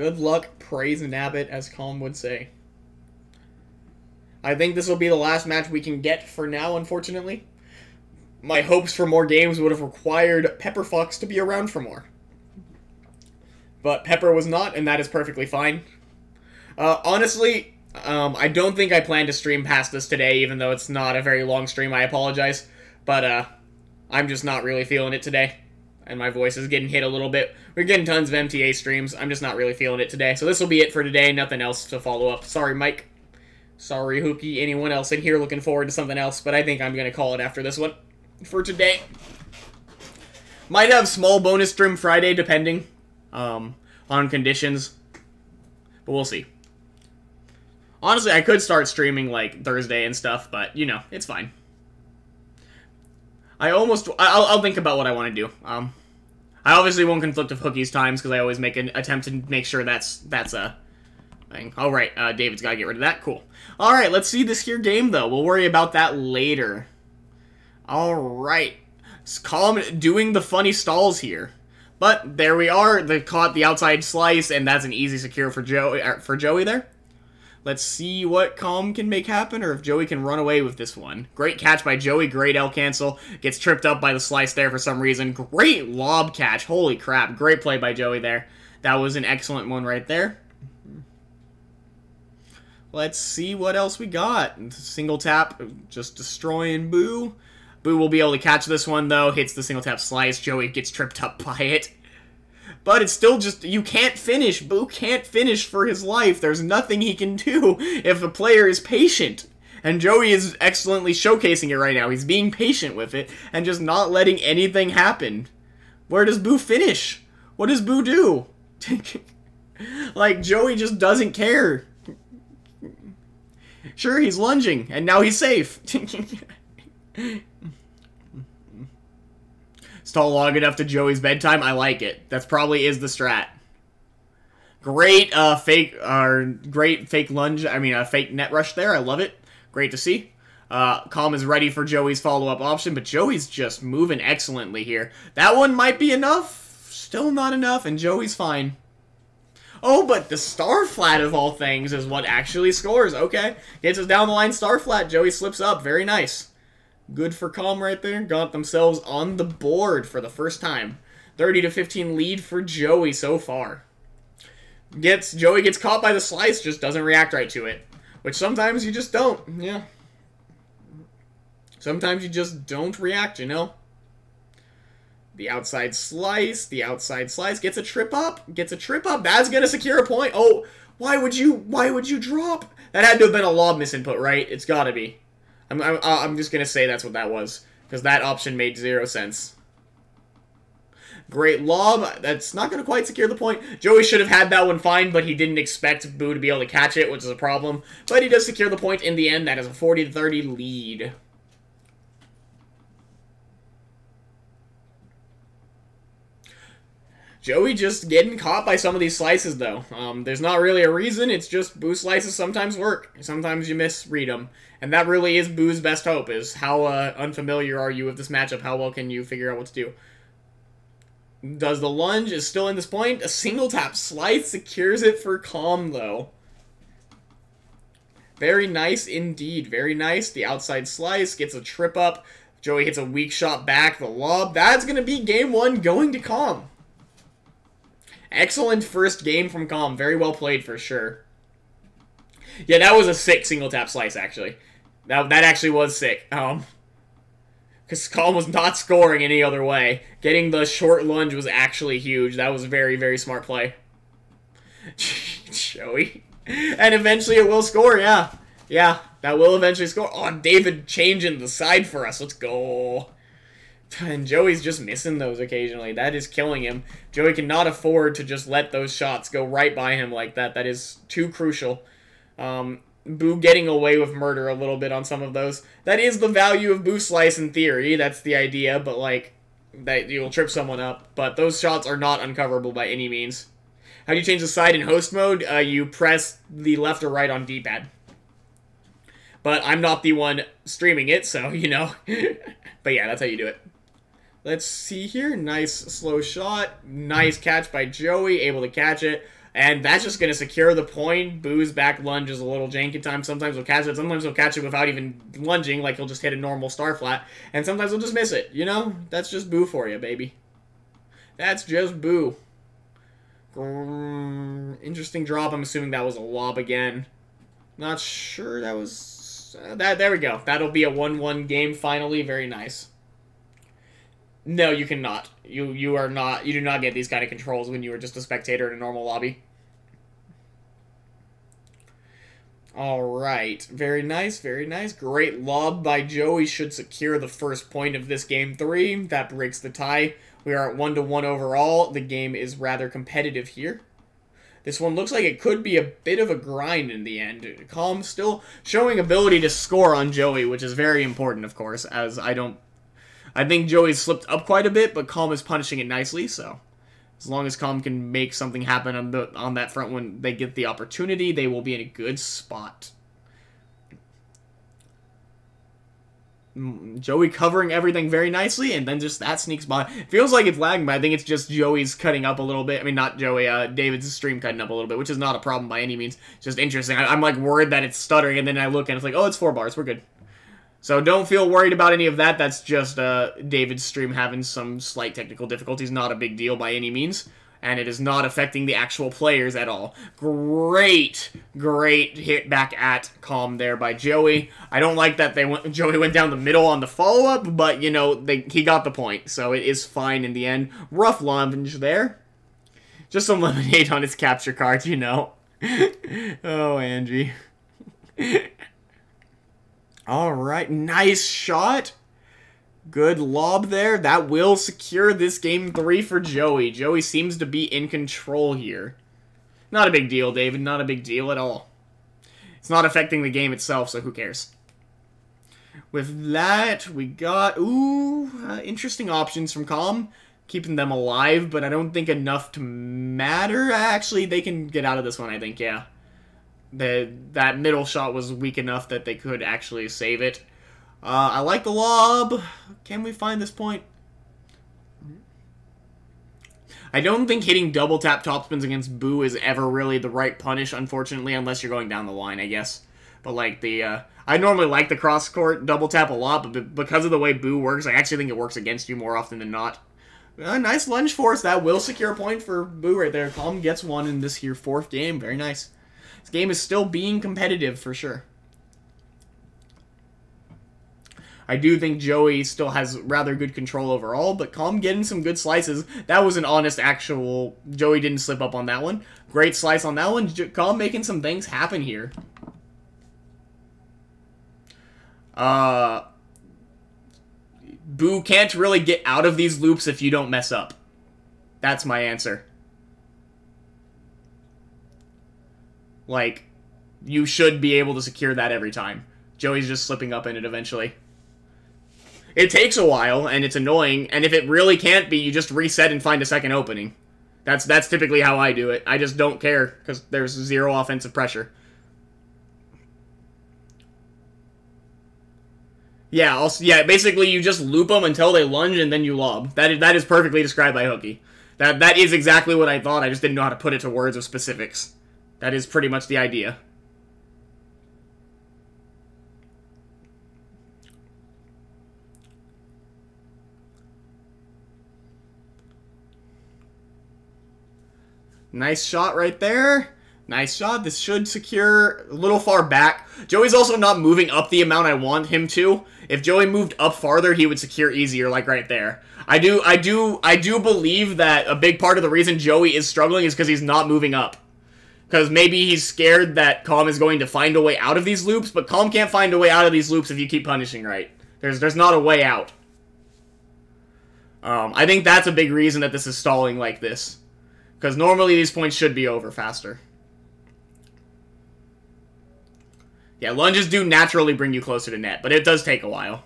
Good luck, praise and Nabbit, as Calm would say. I think this will be the last match we can get for now, unfortunately. My hopes for more games would have required Pepper Fox to be around for more. But Pepper was not, and that is perfectly fine. Uh, honestly, um, I don't think I plan to stream past this today, even though it's not a very long stream. I apologize. But uh, I'm just not really feeling it today. And my voice is getting hit a little bit. We're getting tons of MTA streams. I'm just not really feeling it today. So this will be it for today. Nothing else to follow up. Sorry, Mike. Sorry, Hookie. Anyone else in here looking forward to something else. But I think I'm going to call it after this one for today. Might have small bonus stream Friday, depending um, on conditions. But we'll see. Honestly, I could start streaming, like, Thursday and stuff, but, you know, it's fine. I almost... I'll, I'll think about what I want to do. Um, I obviously won't conflict with Hookie's times, because I always make an attempt to make sure that's that's a thing. Alright, uh, David's got to get rid of that. Cool. Alright, let's see this here game, though. We'll worry about that later. Alright. Calm doing the funny stalls here. But there we are. They caught the outside slice, and that's an easy secure for Joey, er, for Joey there. Let's see what Calm can make happen, or if Joey can run away with this one. Great catch by Joey. Great L cancel. Gets tripped up by the slice there for some reason. Great lob catch. Holy crap. Great play by Joey there. That was an excellent one right there. Let's see what else we got. Single tap, just destroying Boo. Boo will be able to catch this one, though. Hits the single tap slice. Joey gets tripped up by it. But it's still just, you can't finish. Boo can't finish for his life. There's nothing he can do if the player is patient. And Joey is excellently showcasing it right now. He's being patient with it and just not letting anything happen. Where does Boo finish? What does Boo do? like, Joey just doesn't care. Sure, he's lunging, and now he's safe. Stall long enough to Joey's bedtime. I like it. That's probably is the strat. Great uh, fake, uh, great fake lunge. I mean, a fake net rush there. I love it. Great to see. Uh, Calm is ready for Joey's follow-up option, but Joey's just moving excellently here. That one might be enough. Still not enough, and Joey's fine. Oh, but the star flat of all things is what actually scores. Okay. Gets us down the line star flat. Joey slips up. Very nice. Good for Calm right there. Got themselves on the board for the first time. 30 to 15 lead for Joey so far. Gets Joey gets caught by the slice, just doesn't react right to it. Which sometimes you just don't. Yeah. Sometimes you just don't react, you know? The outside slice, the outside slice gets a trip up, gets a trip up. That's gonna secure a point. Oh, why would you? Why would you drop? That had to have been a lob misinput, right? It's gotta be. I'm, I'm, uh, I'm just gonna say that's what that was because that option made zero sense. Great lob. That's not going to quite secure the point. Joey should have had that one fine, but he didn't expect Boo to be able to catch it, which is a problem. But he does secure the point in the end. That is a 40-30 lead. Joey just getting caught by some of these slices, though. Um, there's not really a reason. It's just Boo slices sometimes work. Sometimes you misread them. And that really is Boo's best hope, is how uh, unfamiliar are you with this matchup? How well can you figure out what to do? Does the lunge is still in this point? A single tap slice secures it for Calm, though. Very nice indeed. Very nice. The outside slice gets a trip up. Joey hits a weak shot back. The lob. That's going to be game one going to Calm. Excellent first game from Calm. Very well played for sure. Yeah, that was a sick single tap slice, actually. That, that actually was sick. Um, because Calm was not scoring any other way. Getting the short lunge was actually huge. That was very, very smart play. Joey. And eventually it will score, yeah. Yeah, that will eventually score. Oh, David changing the side for us. Let's go. And Joey's just missing those occasionally. That is killing him. Joey cannot afford to just let those shots go right by him like that. That is too crucial. Um, Boo getting away with murder a little bit on some of those. That is the value of Boo Slice in theory. That's the idea, but like, that you'll trip someone up. But those shots are not uncoverable by any means. How do you change the side in host mode? Uh, you press the left or right on D-pad. But I'm not the one streaming it, so, you know. but yeah, that's how you do it. Let's see here. Nice slow shot. Nice catch by Joey. Able to catch it. And that's just going to secure the point. Boo's back lunge is a little jank at times. Sometimes he'll catch it. Sometimes he'll catch it without even lunging, like he'll just hit a normal star flat. And sometimes he'll just miss it. You know? That's just Boo for you, baby. That's just Boo. Interesting drop. I'm assuming that was a lob again. Not sure that was... Uh, that. There we go. That'll be a 1-1 game finally. Very nice. No, you cannot. You you are not. You do not get these kind of controls when you are just a spectator in a normal lobby. All right, very nice, very nice. Great lob by Joey should secure the first point of this game three. That breaks the tie. We are at one to one overall. The game is rather competitive here. This one looks like it could be a bit of a grind in the end. Calm still showing ability to score on Joey, which is very important, of course, as I don't I think Joey's slipped up quite a bit, but Calm is punishing it nicely, so as long as Calm can make something happen on the on that front when they get the opportunity, they will be in a good spot. Mm, Joey covering everything very nicely, and then just that sneaks by. Feels like it's lagging, but I think it's just Joey's cutting up a little bit. I mean, not Joey, uh, David's stream cutting up a little bit, which is not a problem by any means. Just interesting. I, am like worried that it's stuttering, and then I look and it's like, oh, it's four bars. We're good. So don't feel worried about any of that. That's just uh, David's stream having some slight technical difficulties. Not a big deal by any means. And it is not affecting the actual players at all. Great, great hit back at Calm there by Joey. I don't like that they went, Joey went down the middle on the follow-up, but, you know, they, he got the point. So it is fine in the end. Rough lunge there. Just some lemonade on his capture card, you know. oh, Angie. All right, nice shot. Good lob there. That will secure this game three for Joey. Joey seems to be in control here. Not a big deal, David. Not a big deal at all. It's not affecting the game itself, so who cares? With that, we got, ooh, uh, interesting options from Calm. Keeping them alive, but I don't think enough to matter. Actually, they can get out of this one, I think, yeah the that middle shot was weak enough that they could actually save it. Uh, I like the lob. Can we find this point? I don't think hitting double tap topspins against Boo is ever really the right punish, unfortunately, unless you're going down the line, I guess. But like the, uh, I normally like the cross court double tap a lot, but because of the way Boo works, I actually think it works against you more often than not. Nice lunge force. That will secure a point for Boo right there. Calm gets one in this here fourth game. Very nice. This game is still being competitive for sure. I do think Joey still has rather good control overall, but Calm getting some good slices. That was an honest, actual... Joey didn't slip up on that one. Great slice on that one. Calm making some things happen here. Uh... Boo can't really get out of these loops if you don't mess up. That's my answer. Like, you should be able to secure that every time. Joey's just slipping up in it eventually. It takes a while, and it's annoying, and if it really can't be, you just reset and find a second opening. That's that's typically how I do it. I just don't care, because there's zero offensive pressure. Yeah, I'll, yeah, basically you just loop them until they lunge and then you lob. That is, that is perfectly described by Hooky. That That is exactly what I thought, I just didn't know how to put it to words of specifics. That is pretty much the idea. Nice shot right there. Nice shot. This should secure a little far back. Joey's also not moving up the amount I want him to. If Joey moved up farther, he would secure easier, like right there. I do, I do, I do believe that a big part of the reason Joey is struggling is because he's not moving up. Because maybe he's scared that Calm is going to find a way out of these loops, but Calm can't find a way out of these loops if you keep punishing right. There's there's not a way out. Um, I think that's a big reason that this is stalling like this. Because normally these points should be over faster. Yeah, lunges do naturally bring you closer to net, but it does take a while.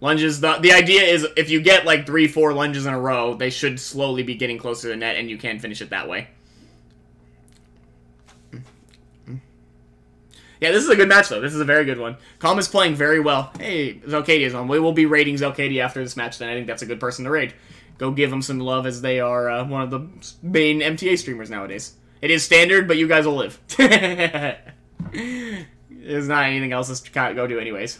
Lunges, the, the idea is if you get like three, four lunges in a row, they should slowly be getting closer to net, and you can finish it that way. Yeah, this is a good match, though. This is a very good one. Calm is playing very well. Hey, Zelcadia on. We will be rating Zelcadia after this match, then I think that's a good person to raid. Go give them some love as they are uh, one of the main MTA streamers nowadays. It is standard, but you guys will live. There's not anything else to go do anyways.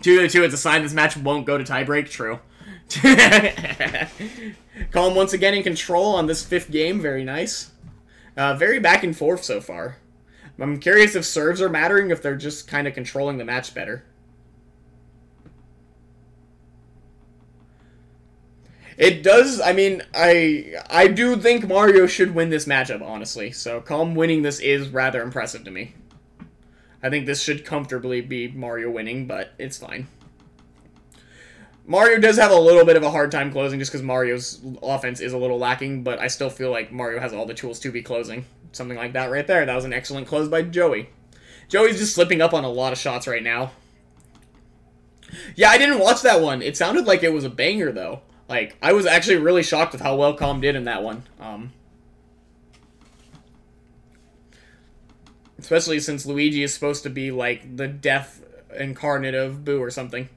Two to two, it's a sign this match won't go to tiebreak. True. Calm once again in control on this fifth game. Very nice. Uh, very back and forth so far. I'm curious if serves are mattering, if they're just kind of controlling the match better. It does. I mean, I I do think Mario should win this matchup, honestly. So Calm winning this is rather impressive to me. I think this should comfortably be Mario winning, but it's fine. Mario does have a little bit of a hard time closing just because Mario's offense is a little lacking, but I still feel like Mario has all the tools to be closing. Something like that right there. That was an excellent close by Joey. Joey's just slipping up on a lot of shots right now. Yeah, I didn't watch that one. It sounded like it was a banger, though. Like, I was actually really shocked with how well Calm did in that one. Um, especially since Luigi is supposed to be, like, the death incarnate of Boo or something.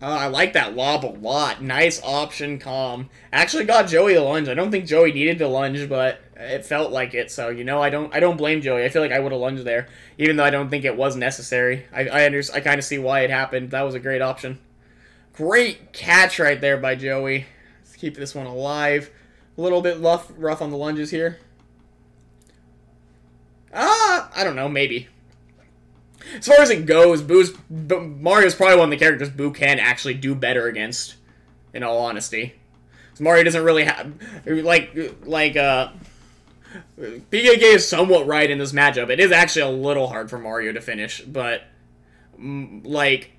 Uh, I like that lob a lot. Nice option, Calm. Actually got Joey a lunge. I don't think Joey needed to lunge, but it felt like it. So you know, I don't, I don't blame Joey. I feel like I would have lunged there, even though I don't think it was necessary. I, I I kind of see why it happened. That was a great option. Great catch right there by Joey. Let's keep this one alive. A little bit rough, rough on the lunges here. Ah, I don't know, maybe. As far as it goes, Boo's Mario's probably one of the characters Boo can actually do better against. In all honesty, Mario doesn't really have like like uh. PKK is somewhat right in this matchup. It is actually a little hard for Mario to finish, but like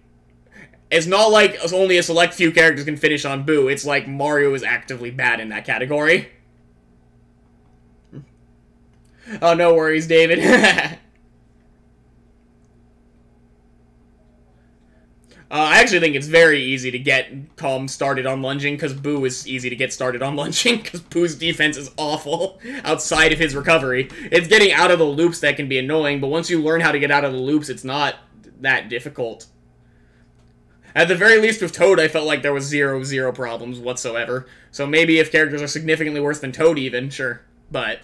it's not like only a select few characters can finish on Boo. It's like Mario is actively bad in that category. Oh, no worries, David. Uh, I actually think it's very easy to get Calm started on lunging, because Boo is easy to get started on lunging, because Boo's defense is awful outside of his recovery. It's getting out of the loops that can be annoying, but once you learn how to get out of the loops, it's not that difficult. At the very least with Toad, I felt like there was zero, zero problems whatsoever. So maybe if characters are significantly worse than Toad even, sure. But...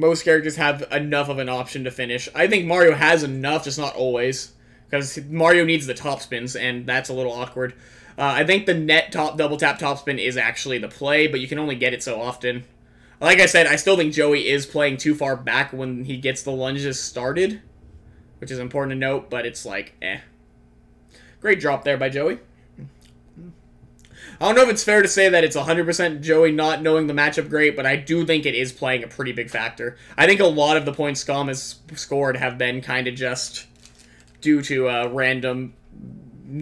Most characters have enough of an option to finish. I think Mario has enough, just not always. Because Mario needs the top spins, and that's a little awkward. Uh, I think the net top double tap top spin is actually the play, but you can only get it so often. Like I said, I still think Joey is playing too far back when he gets the lunges started, which is important to note, but it's like, eh. Great drop there by Joey. I don't know if it's fair to say that it's 100% Joey not knowing the matchup great, but I do think it is playing a pretty big factor. I think a lot of the points Scum has scored have been kind of just due to uh, random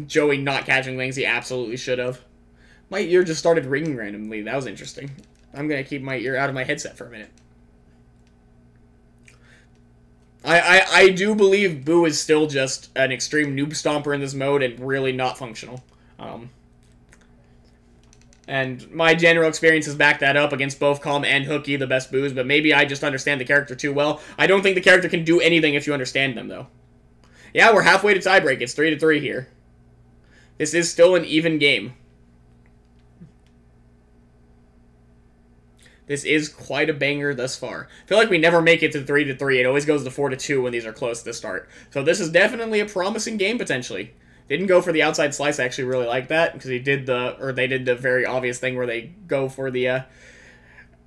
Joey not catching things he absolutely should have. My ear just started ringing randomly. That was interesting. I'm going to keep my ear out of my headset for a minute. I, I, I do believe Boo is still just an extreme noob stomper in this mode and really not functional. Um, and my general experiences back that up against both Calm and Hooky, the best Boos, but maybe I just understand the character too well. I don't think the character can do anything if you understand them, though. Yeah, we're halfway to tiebreak. It's 3 to three here. This is still an even game. This is quite a banger thus far. I feel like we never make it to 3 to 3. It always goes to 4 to 2 when these are close to start. So this is definitely a promising game potentially. Didn't go for the outside slice. I actually really like that because he did the or they did the very obvious thing where they go for the uh,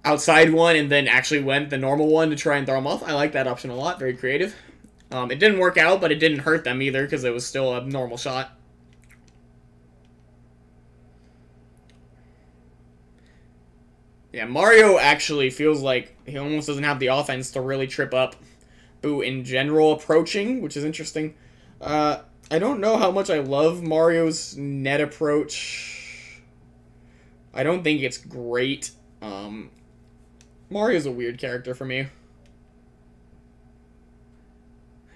outside one and then actually went the normal one to try and throw them off. I like that option a lot. Very creative. Um, it didn't work out, but it didn't hurt them either because it was still a normal shot. Yeah, Mario actually feels like he almost doesn't have the offense to really trip up Boo in general approaching, which is interesting. Uh, I don't know how much I love Mario's net approach. I don't think it's great. Um, Mario's a weird character for me.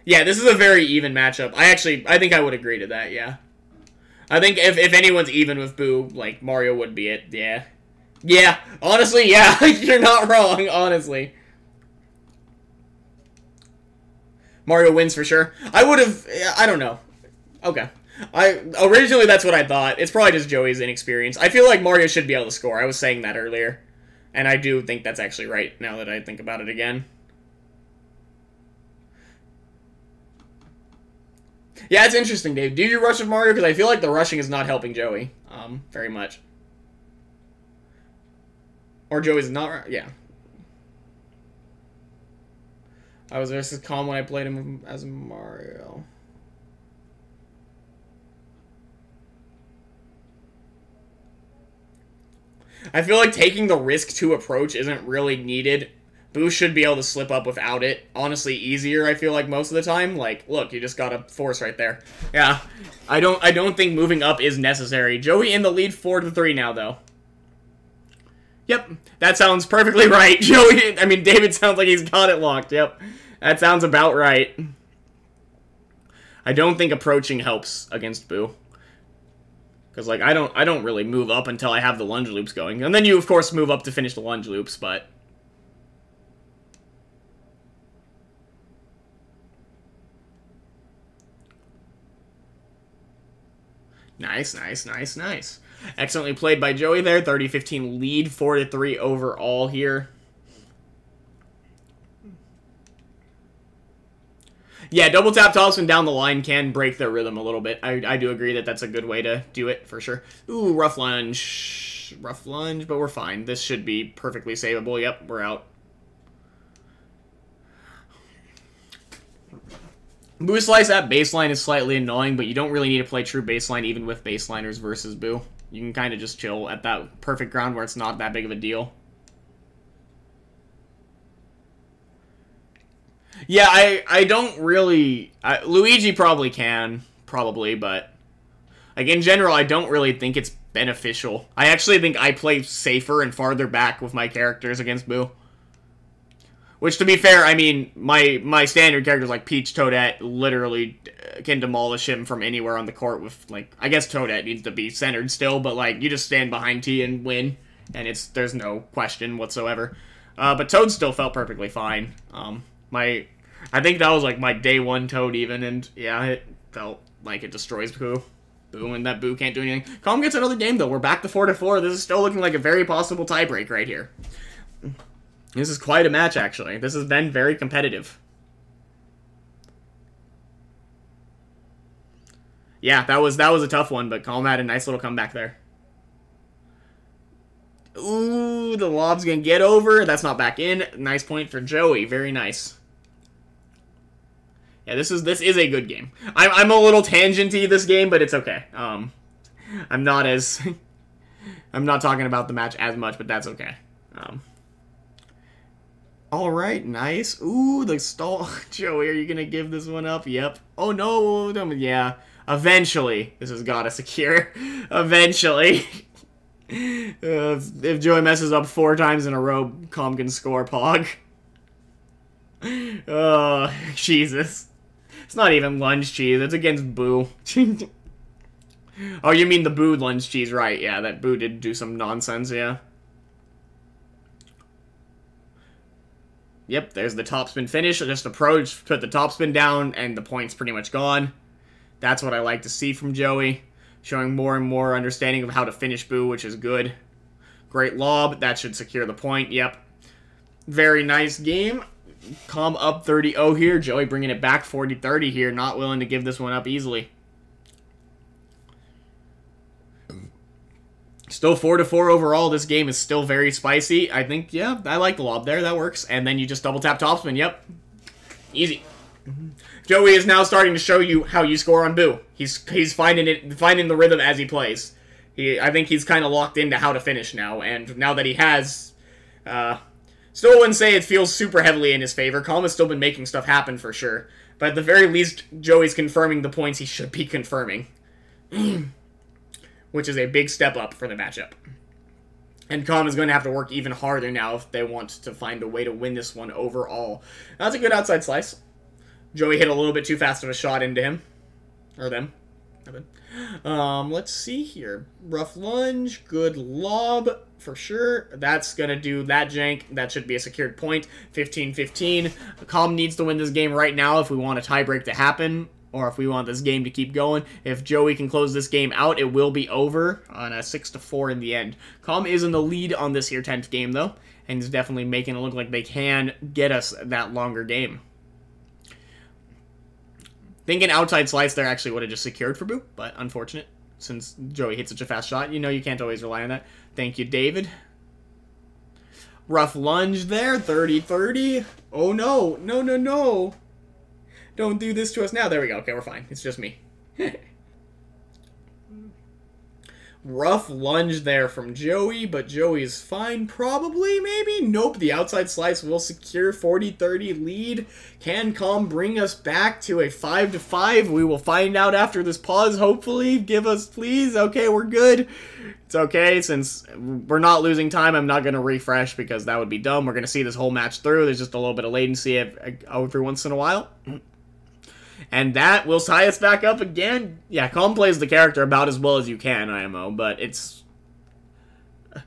Yeah, this is a very even matchup. I actually, I think I would agree to that, yeah. I think if, if anyone's even with Boo, like, Mario would be it, yeah. Yeah, honestly, yeah, you're not wrong, honestly. Mario wins for sure. I would have, I don't know. Okay. I originally that's what I thought. It's probably just Joey's inexperience. I feel like Mario should be able to score. I was saying that earlier, and I do think that's actually right now that I think about it again. Yeah, it's interesting, Dave. Do you rush with Mario? Because I feel like the rushing is not helping Joey um, very much. Or Joey's not. Yeah. I was versus calm when I played him as Mario. I feel like taking the risk to approach isn't really needed. Boo should be able to slip up without it. Honestly, easier, I feel like, most of the time. Like, look, you just got a force right there. Yeah. I don't I don't think moving up is necessary. Joey in the lead 4 to 3 now, though. Yep, that sounds perfectly right. Joey, I mean, David sounds like he's got it locked. Yep, that sounds about right. I don't think approaching helps against Boo. Because like I don't I don't really move up until I have the lunge loops going. And then you of course move up to finish the lunge loops, but Nice, nice, nice, nice. Excellently played by Joey there. 30-15 lead, 4-3 overall here. Yeah, double tap topspin down the line can break their rhythm a little bit. I, I do agree that that's a good way to do it, for sure. Ooh, rough lunge. Rough lunge, but we're fine. This should be perfectly savable. Yep, we're out. Boo Slice at baseline is slightly annoying, but you don't really need to play true baseline even with baseliners versus Boo. You can kind of just chill at that perfect ground where it's not that big of a deal. Yeah, I I don't really I, Luigi probably can probably, but like in general, I don't really think it's beneficial. I actually think I play safer and farther back with my characters against Boo. Which, to be fair, I mean, my my standard characters like Peach, Toadette literally can demolish him from anywhere on the court with, like, I guess Toadette needs to be centered still, but, like, you just stand behind T and win, and it's there's no question whatsoever. Uh, but Toad still felt perfectly fine. Um, my I think that was like my day one Toad even, and yeah, it felt like it destroys Boo. Boo, and that Boo can't do anything. Calm gets another game though. We're back to four to four. This is still looking like a very possible tiebreak right here. This is quite a match actually. This has been very competitive. Yeah, that was that was a tough one, but Calm had a nice little comeback there. Ooh, the lob's gonna get over. That's not back in. Nice point for Joey. Very nice. Yeah, this is this is a good game. I'm I'm a little tangenty this game, but it's okay. Um, I'm not as I'm not talking about the match as much, but that's okay. Um. All right, nice. Ooh, the stall. Joey, are you gonna give this one up? Yep. Oh no, yeah. Eventually, this has got to secure. Eventually. uh, if Joey messes up four times in a row, Com can score Pog. Oh, Jesus. It's not even lunge cheese. It's against Boo. oh, you mean the Boo lunge cheese, right. Yeah, that Boo did do some nonsense, yeah. Yep, there's the topspin finish. Just approach, put the topspin down, and the point's pretty much gone. That's what I like to see from Joey. Showing more and more understanding of how to finish Boo, which is good. Great lob. That should secure the point. Yep. Very nice game. Calm up 30-0 here. Joey bringing it back 40-30 here. Not willing to give this one up easily. Still 4 to 4 overall. This game is still very spicy. I think, yeah, I like the lob there. That works. And then you just double tap topspin. Yep. Easy. Joey is now starting to show you how you score on Boo. He's he's finding it finding the rhythm as he plays. He I think he's kind of locked into how to finish now, and now that he has, uh, still wouldn't say it feels super heavily in his favor. Calm has still been making stuff happen for sure, but at the very least, Joey's confirming the points he should be confirming, which is a big step up for the matchup. And Calm is going to have to work even harder now if they want to find a way to win this one overall. That's a good outside slice. Joey hit a little bit too fast of a shot into him. Or them. Um, let's see here. Rough lunge, good lob, for sure. That's going to do that jank. That should be a secured point. 15-15. Calm needs to win this game right now if we want a tiebreak to happen. or if we want this game to keep going. If Joey can close this game out, it will be over on a 6 to 4 in the end. Calm is in the lead on this here 10th game, though, and is definitely making it look like they can get us that longer game. Thinking outside slice there actually would have just secured for Boo, but unfortunate since Joey hit such a fast shot. You know you can't always rely on that. Thank you, David. Rough lunge there, 30-30. Oh no, no, no, no. Don't do this to us now. There we go. Okay, we're fine. It's just me. Rough lunge there from Joey, but Joey's fine, probably, maybe? Nope, the outside slice will secure 40-30 lead. Can Calm bring us back to a 5-5? We will find out after this pause, hopefully. Give us, please. Okay, we're good. It's okay, since we're not losing time, I'm not going to refresh because that would be dumb. We're going to see this whole match through. There's just a little bit of latency every once in a while. And that will tie us back up again. Yeah, Calm plays the character about as well as you can, IMO, but it's...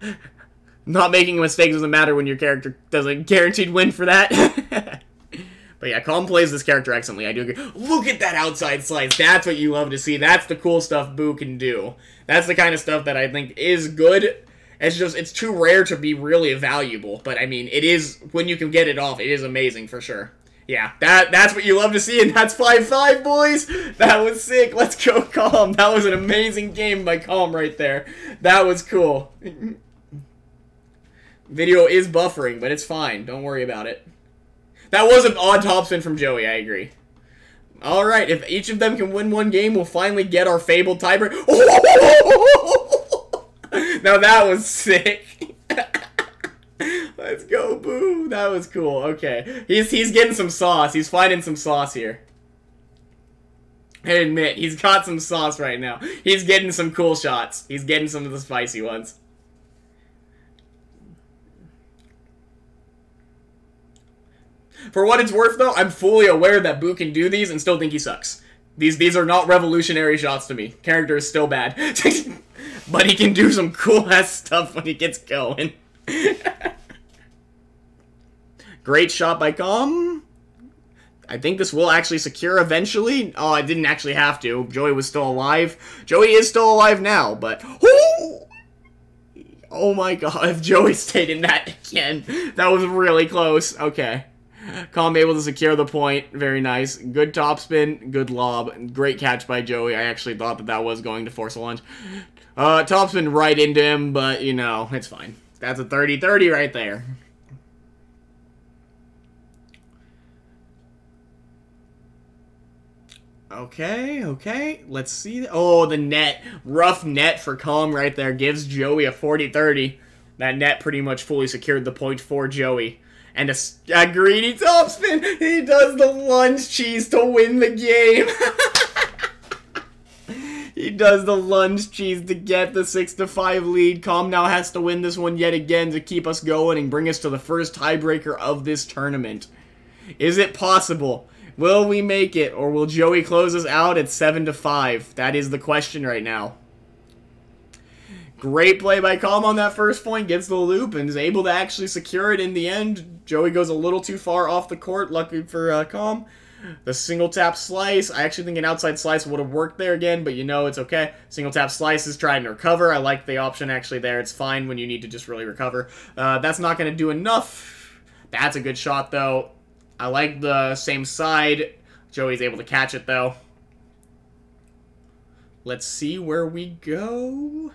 Not making mistakes doesn't matter when your character doesn't guaranteed win for that. but yeah, Calm plays this character excellently, I do agree. Look at that outside slice. That's what you love to see. That's the cool stuff Boo can do. That's the kind of stuff that I think is good. It's just, it's too rare to be really valuable. But I mean, it is, when you can get it off, it is amazing for sure. Yeah, that that's what you love to see, and that's 5-5, boys! That was sick. Let's go, Calm. That was an amazing game by Calm right there. That was cool. Video is buffering, but it's fine. Don't worry about it. That was an odd topspin from Joey, I agree. Alright, if each of them can win one game, we'll finally get our fabled tiebreaker. now that was sick. Let's go, boo. That was cool. Okay. He's he's getting some sauce. He's finding some sauce here. I admit, he's got some sauce right now. He's getting some cool shots. He's getting some of the spicy ones. For what it's worth, though, I'm fully aware that Boo can do these and still think he sucks. These these are not revolutionary shots to me. Character is still bad. but he can do some cool-ass stuff when he gets going. Great shot by Calm. I think this will actually secure eventually. Oh, I didn't actually have to. Joey was still alive. Joey is still alive now, but... Oh, oh my god, if Joey stayed in that again. That was really close. Okay. Calm able to secure the point. Very nice. Good topspin. Good lob. Great catch by Joey. I actually thought that that was going to force a lunge. Uh, topspin right into him, but, you know, it's fine. That's a 30-30 right there. Okay, okay. Let's see. Oh, the net. Rough net for Calm right there. Gives Joey a 40-30. That net pretty much fully secured the point for Joey. And a, a greedy topspin. He does the lunge cheese to win the game. he does the lunge cheese to get the 6 to 5 lead. Calm now has to win this one yet again to keep us going and bring us to the first tiebreaker of this tournament. Is it possible? Will we make it, or will Joey close us out at 7 to 5? That is the question right now. Great play by Calm on that first point, gets the loop, and is able to actually secure it in the end. Joey goes a little too far off the court, lucky for uh, Calm. The single tap slice, I actually think an outside slice would have worked there again, but you know it's okay. Single tap slice is trying to recover. I like the option actually there. It's fine when you need to just really recover. Uh, that's not going to do enough. That's a good shot, though. I like the same side. Joey's able to catch it, though. Let's see where we go.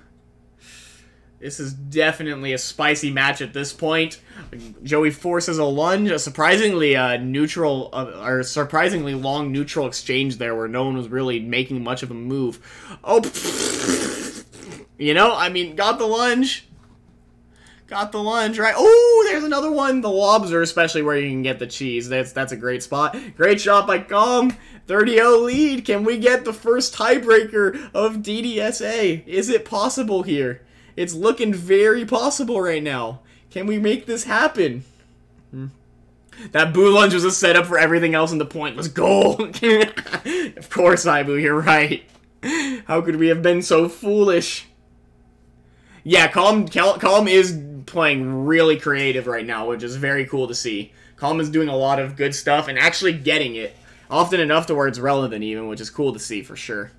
This is definitely a spicy match at this point. Joey forces a lunge, a surprisingly uh, neutral, uh, or surprisingly long neutral exchange there where no one was really making much of a move. Oh, you know, I mean, got the lunge. Got the lunge, right? Oh, there's another one. The lobs are especially where you can get the cheese. That's that's a great spot. Great shot by Calm. 30-0 lead. Can we get the first tiebreaker of DDSA? Is it possible here? It's looking very possible right now. Can we make this happen? Hmm. That Boo lunge was a setup for everything else in the pointless goal. of course, Ibu, you're right. How could we have been so foolish? Yeah, Calm, Calm is playing really creative right now, which is very cool to see. Calm is doing a lot of good stuff and actually getting it. Often enough to where it's relevant even, which is cool to see for sure.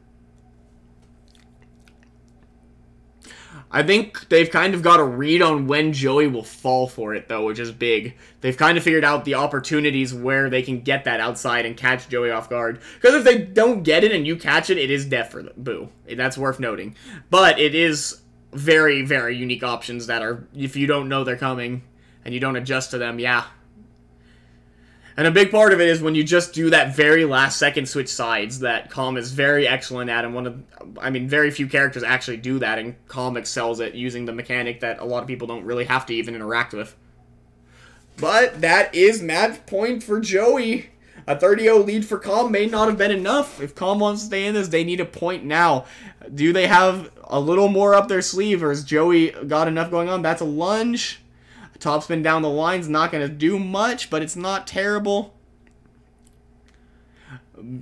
I think they've kind of got a read on when Joey will fall for it, though, which is big. They've kind of figured out the opportunities where they can get that outside and catch Joey off guard. Because if they don't get it and you catch it, it is death for them. Boo. That's worth noting. But it is very, very unique options that are, if you don't know they're coming and you don't adjust to them, yeah, and a big part of it is when you just do that very last second switch sides that Calm is very excellent at, and one of, I mean, very few characters actually do that, and Calm excels at using the mechanic that a lot of people don't really have to even interact with. But that is match point for Joey. A 30-0 lead for Calm may not have been enough. If Calm wants to stay in this, they need a point now. Do they have a little more up their sleeve, or has Joey got enough going on? That's a lunge. Topspin down the line's not going to do much, but it's not terrible.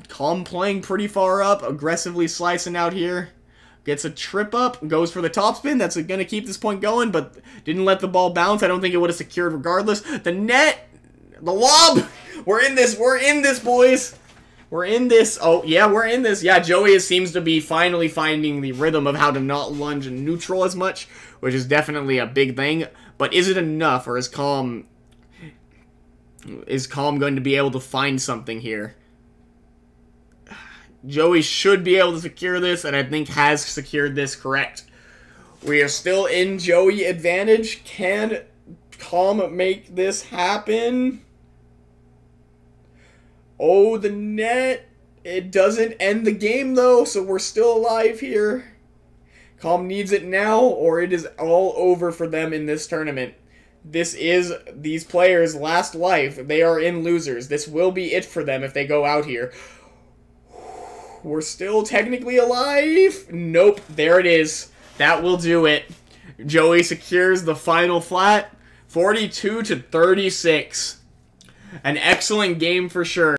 Calm playing pretty far up, aggressively slicing out here. Gets a trip up, goes for the topspin. That's going to keep this point going, but didn't let the ball bounce. I don't think it would have secured regardless. The net, the lob. We're in this. We're in this, boys. We're in this. Oh, yeah, we're in this. Yeah, Joey seems to be finally finding the rhythm of how to not lunge in neutral as much, which is definitely a big thing. But is it enough, or is Calm is Calm going to be able to find something here? Joey should be able to secure this, and I think has secured this correct. We are still in Joey advantage. Can Calm make this happen? Oh, the net. It doesn't end the game, though, so we're still alive here. Calm needs it now, or it is all over for them in this tournament. This is these players' last life. They are in losers. This will be it for them if they go out here. We're still technically alive. Nope, there it is. That will do it. Joey secures the final flat, 42 to 36. An excellent game for sure.